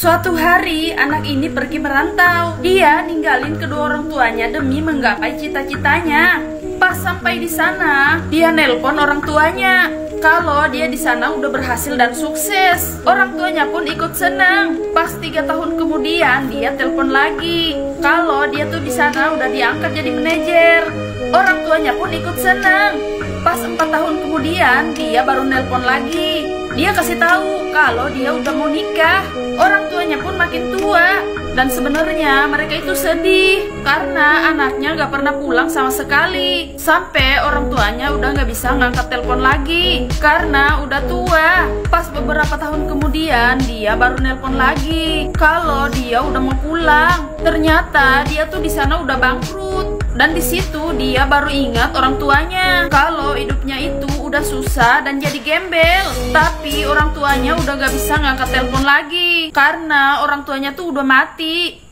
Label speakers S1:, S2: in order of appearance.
S1: Suatu hari, anak ini pergi merantau. Dia ninggalin kedua orang tuanya demi menggapai cita-citanya. Pas sampai di sana, dia nelpon orang tuanya. Kalau dia di sana udah berhasil dan sukses, orang tuanya pun ikut senang. Pas tiga tahun kemudian, dia telepon lagi. Kalau dia tuh di sana udah diangkat jadi manajer, pun ikut senang. Pas empat tahun kemudian, dia baru nelpon lagi. Dia kasih tahu kalau dia udah mau nikah. Orang tuanya pun makin tua. Dan sebenarnya mereka itu sedih karena anaknya gak pernah pulang sama sekali. Sampai orang tuanya udah gak bisa ngangkat telepon lagi karena udah tua. Pas beberapa tahun kemudian dia baru nelpon lagi kalau dia udah mau pulang. Ternyata dia tuh di sana udah bangkrut. Dan di situ dia baru ingat orang tuanya kalau hidupnya itu udah susah dan jadi gembel. Tapi orang tuanya udah gak bisa ngangkat telepon lagi karena orang tuanya tuh udah mati.